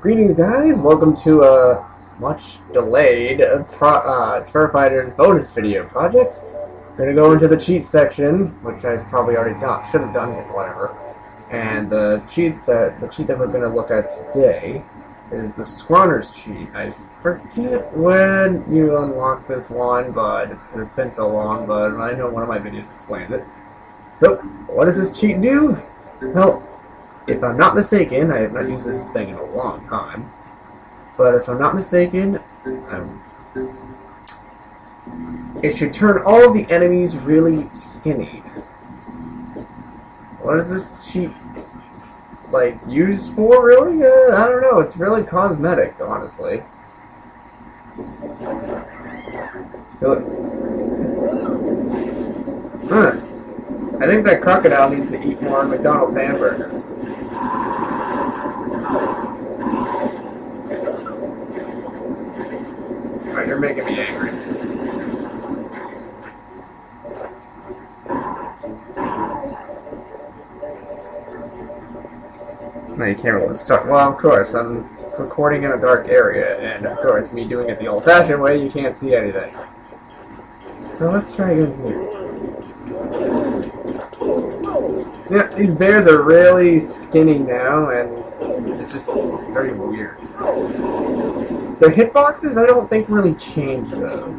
Greetings, guys. Welcome to a much delayed pro uh, bonus video project. We're gonna go into the cheat section, which I've probably already done. Should have done it, whatever. And the cheats that the cheat that we're gonna look at today is the Scrawner's cheat. I forget when you unlock this one, but it's, it's been so long. But I know one of my videos explains it. So, what does this cheat do? Well, if I'm not mistaken, I have not used this thing in a long time, but if I'm not mistaken, um, it should turn all of the enemies really skinny. What is this cheat, like, used for, really? Uh, I don't know, it's really cosmetic, honestly. Huh. I think that crocodile needs to eat more McDonald's hamburgers. You're making me angry. No, you can't really start. Well, of course, I'm recording in a dark area, and of course, me doing it the old-fashioned way, you can't see anything. So let's try again here. Yeah, these bears are really skinny now, and it's just very Their hitboxes, I don't think really change though.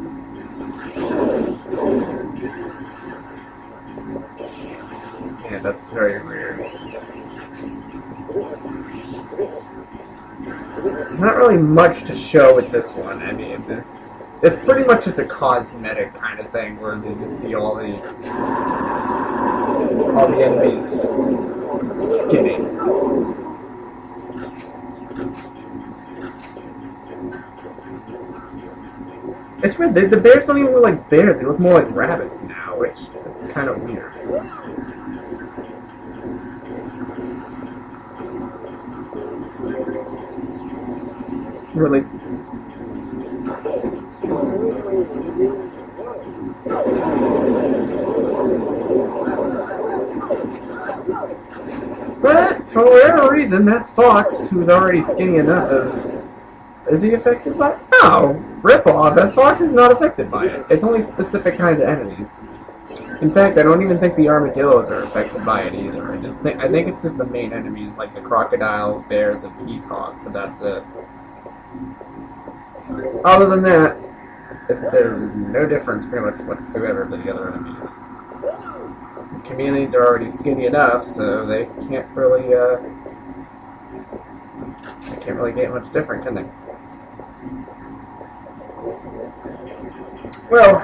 Yeah, that's very weird. There's not really much to show with this one. I mean, this it's pretty much just a cosmetic kind of thing where you can see all the all the enemies skinny. It's weird. The, bears don't even look like bears. They look more like rabbits now, which is kind of weird. Really. But for whatever reason, that fox, who's already skinny enough, is is he affected by? No, rip off. That fox is not affected by it. It's only specific kinds of enemies. In fact, I don't even think the armadillos are affected by it either. I just think I think it's just the main enemies like the crocodiles, bears, and peacocks, and that's it. Other than that, there's no difference pretty much whatsoever to the other enemies. The chameleons are already skinny enough, so they can't really uh, they can't really get much different, can they? Well,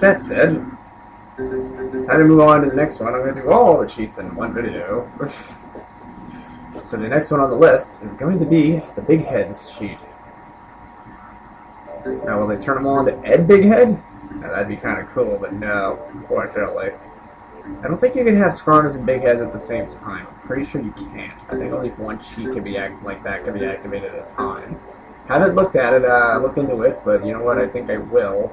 that said, time to move on to the next one. I'm going to do all the cheats in one video. so the next one on the list is going to be the Big Heads cheat. Now, will they turn them all into Ed Big Head? Now, that'd be kind of cool, but no, unfortunately. I don't think you can have Scrawner's and Big Heads at the same time. I'm pretty sure you can't. I think only one cheat can be act like that can be activated at a time. Haven't looked at it, uh, looked into it, but you know what? I think I will.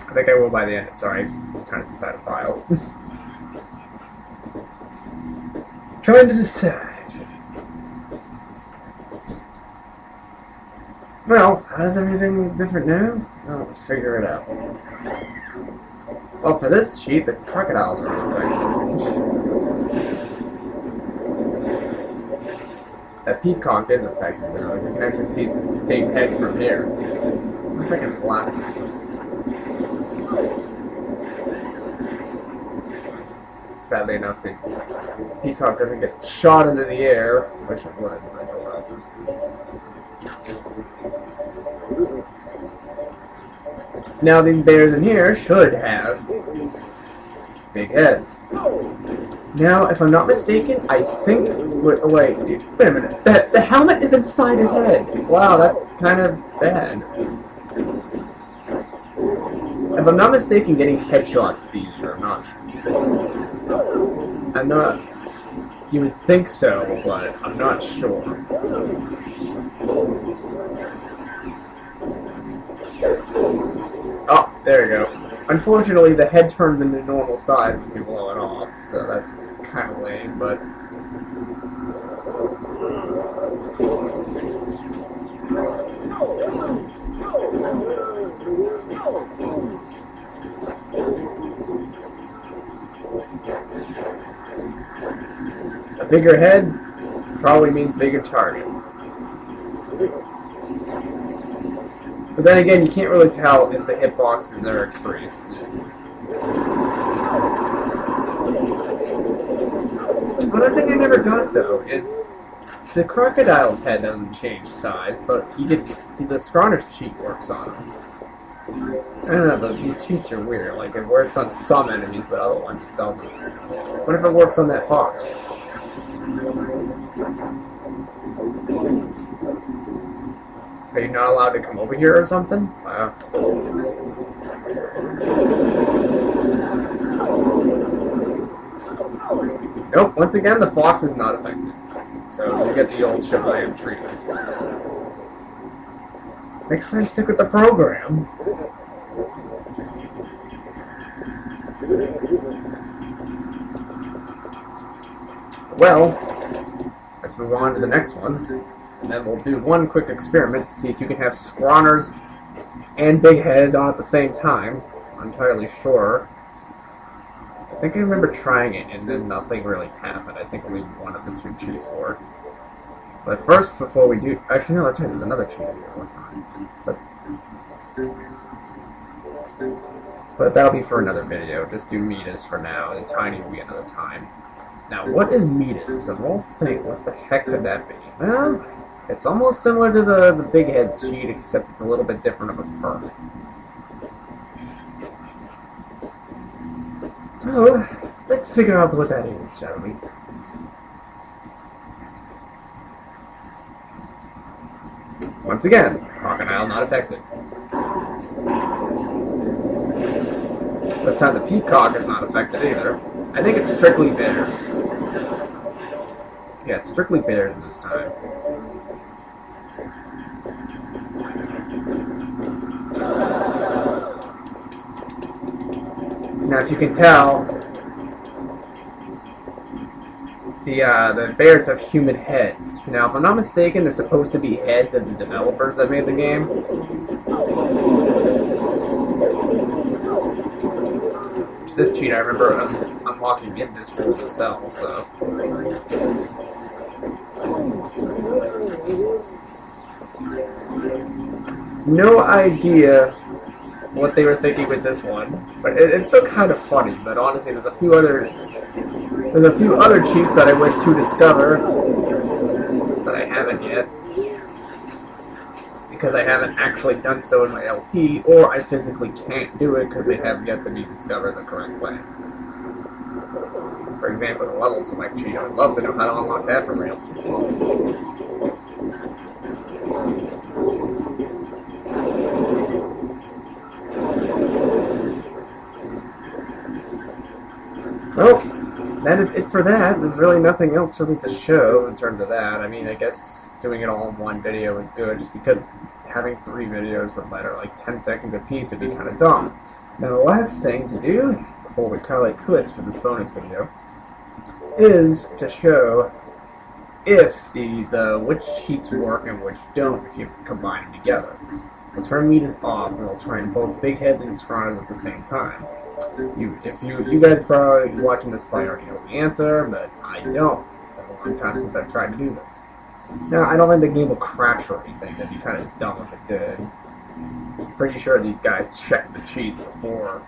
I think I will by the end. Sorry, trying to decide a file. trying to decide. Well, how does everything look different now? Well, let's figure it out. Well, for this cheat, the crocodiles are affected. that peacock is affected, though. You can actually see its big head from here. I if I can blast this Sadly enough, the peacock doesn't get shot into the air, which it would. I know Now these bears in here should have big heads. Now, if I'm not mistaken, I think. Oh, wait, wait, dude, wait a minute. The, the helmet is inside his head. Wow, that's kind of bad. If I'm not mistaken, getting headshots easier. I'm not. I'm not. You would think so, but I'm not sure. Oh, there you go. Unfortunately, the head turns into normal size when you blow it off, so that's kind of lame, but... A bigger head probably means bigger target. But then again, you can't really tell if the hitboxes are increased. One thing I never got though, it's the crocodile's head doesn't change size, but he gets the Scrawner's cheat works on him. I don't know, but these cheats are weird. Like it works on some enemies, but other ones it doesn't. What if it works on that fox? Are you not allowed to come over here or something? Wow. Nope, once again, the fox is not affected. So you get the old Shablam treatment. Next time, stick with the program. Well, let's move on to the next one. And then we'll do one quick experiment to see if you can have scrawners and big heads on at the same time. I'm entirely sure. I think I remember trying it and then nothing really happened. I think only one of the two cheats worked. But first, before we do... Actually, no, that's right, there's another cheat here. But, but that'll be for another video. Just do Midas for now, and Tiny will be another time. Now, what is Midas? Of all things, what the heck could that be? Well, it's almost similar to the, the Big Heads cheat, except it's a little bit different of a perk. So, let's figure out what that is, shall we? Once again, Crocodile not affected. This time the Peacock is not affected either. I think it's strictly bears. Yeah, it's strictly bears this time. Now, if you can tell, the uh, the bears have human heads. Now, if I'm not mistaken, they're supposed to be heads of the developers that made the game. This cheat, I remember um, unlocking in this world itself, so. No idea what they were thinking with this one, but it, it's still kind of funny. But honestly, there's a few other there's a few other cheats that I wish to discover that I haven't yet because I haven't actually done so in my LP, or I physically can't do it because they have yet to be discovered the correct way. For example, the level select cheat. I would love to know how to unlock that from real. Well, that is it for that. There's really nothing else really to show in terms of that. I mean, I guess doing it all in one video is good, just because having three videos that are like 10 seconds apiece would be kind of dumb. Now, the last thing to do before we call it quits for this bonus video is to show if the, the which cheats work and which don't if you combine them together. We'll turn Midas off and we'll try and both big heads and scrawns at the same time. You, if you, you guys probably watching this probably already know the answer, but I don't. It's been a long time since I've tried to do this. Now, I don't think the game will crash or anything. That'd be kind of dumb if it did. Pretty sure these guys checked the cheats before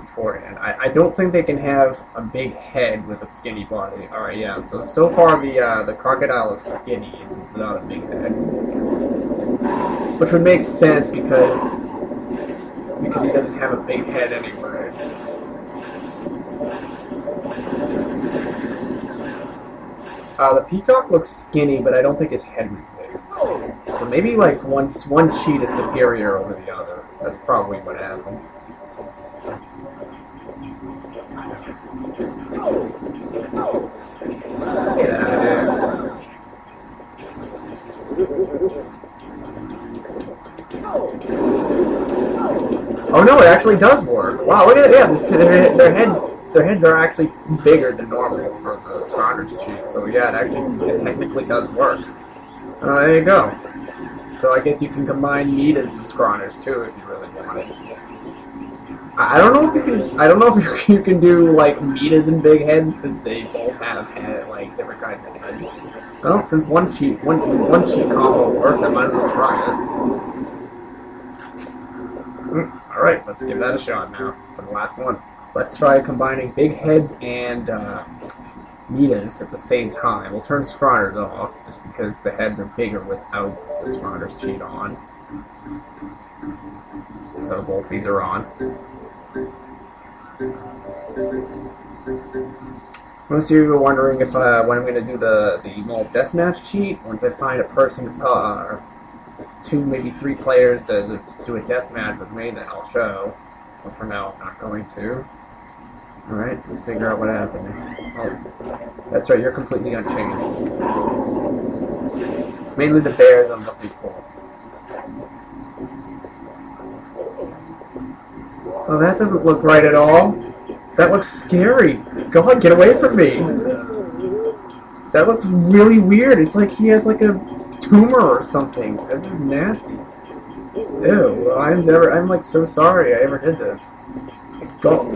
beforehand. I, I don't think they can have a big head with a skinny body. All right, yeah. So so far the uh, the crocodile is skinny without a big head, which would make sense because because he doesn't have a big head anywhere. Uh, the peacock looks skinny, but I don't think his head was big. So maybe like one, one cheat is superior over the other. That's probably what happened. Get out of there. Oh no, it actually does work. Wow, look at it. Yeah, this, their, their head, their heads are actually bigger than normal for the Scrawner's cheat. So yeah, it actually, it technically does work. Uh, there you go. So I guess you can combine Midas and Scrawners too if you really want it. I don't know if you can. I don't know if you can do like Midas and big heads since they both have head, like different kinds of heads. Well, since one cheat one one cheat combo worked, I might as well try it. Hmm, All right, let's give that a shot now for the last one. Let's try combining big heads and uh, Midas at the same time. We'll turn Scrawners off just because the heads are bigger without the Scrawners cheat on. So both these are on. Most of you are wondering if uh, when I'm going to do the the mall deathmatch cheat. Once I find a person, uh, two maybe three players to, to do a deathmatch with me, then I'll show. But for now, I'm not going to. All right, let's figure out what happened. Oh, that's right. You're completely unchanged. It's mainly the bears I'm looking for. Oh, that doesn't look right at all. That looks scary. Go on, get away from me. That looks really weird. It's like he has like a tumor or something. This is nasty. Ew, I'm never, I'm like so sorry I ever did this. Go.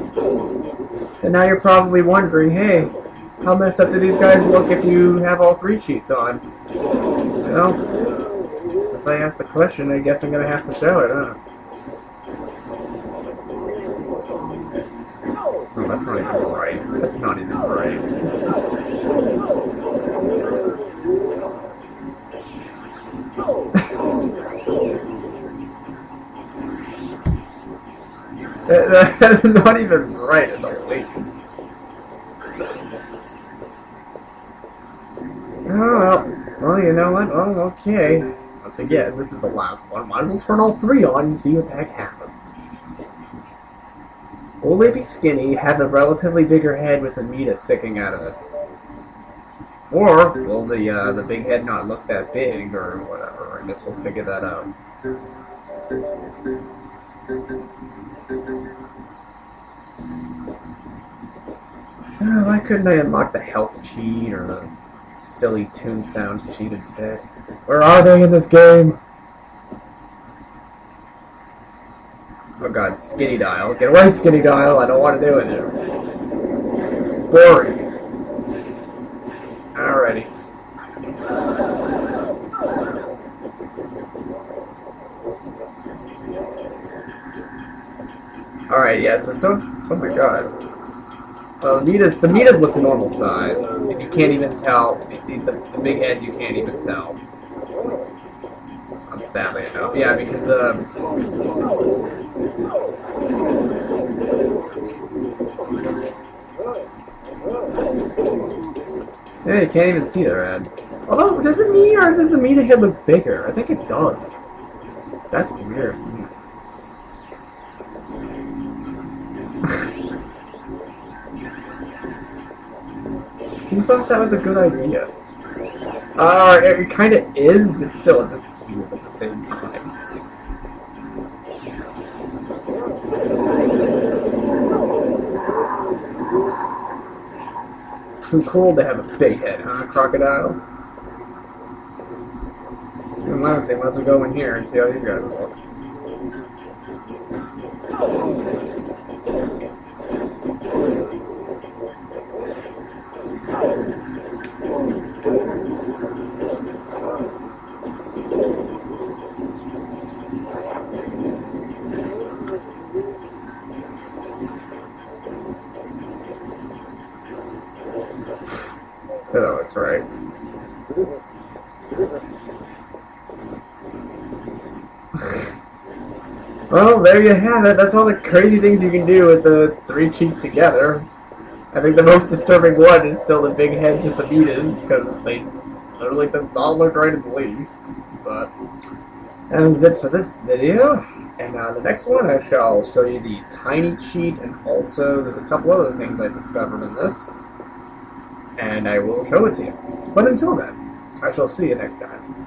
And now you're probably wondering, hey, how messed up do these guys look if you have all three cheats on? Know, since I asked the question, I guess I'm gonna have to show it, huh? Oh, that's not even right. That's not even right. That- That's not even right at the least. Oh, well, well, you know what? Oh, okay. Once again, this is the last one. Might as well turn all three on and see what the heck happens. Will they skinny, have a relatively bigger head with a Mita sticking out of it? Or will the uh, the big head not look that big or whatever? I guess we'll figure that out. Why couldn't I unlock the health cheat or the silly tune sounds cheat instead? Where are they in this game? Oh god, Skinny Dial. Get away, Skinny Dial. I don't want to do it here. Boring. Alrighty. Alright, yeah, so, so, oh my god. Well, the Midas, the Midas look normal size. You can't even tell, the, the, the big heads you can't even tell. Sadly enough, yeah, because, the. um, Yeah, you can't even see their head. Although, does it mean or does the head look bigger? I think it does. That's weird. Who thought that was a good idea? Uh, it kind of is, but still, it's just weird at the same time. Too cool to have a big head, huh, crocodile? Would say, might as go in here and see how these guys look. Well, there you have it. That's all the crazy things you can do with the three cheats together. I think the most disturbing one is still the big heads with the Midas, because they literally does not look right in the least. But that is it for this video. And uh, the next one, I shall show you the tiny cheat, and also there's a couple other things I discovered in this. And I will show it to you. But until then, I shall see you next time.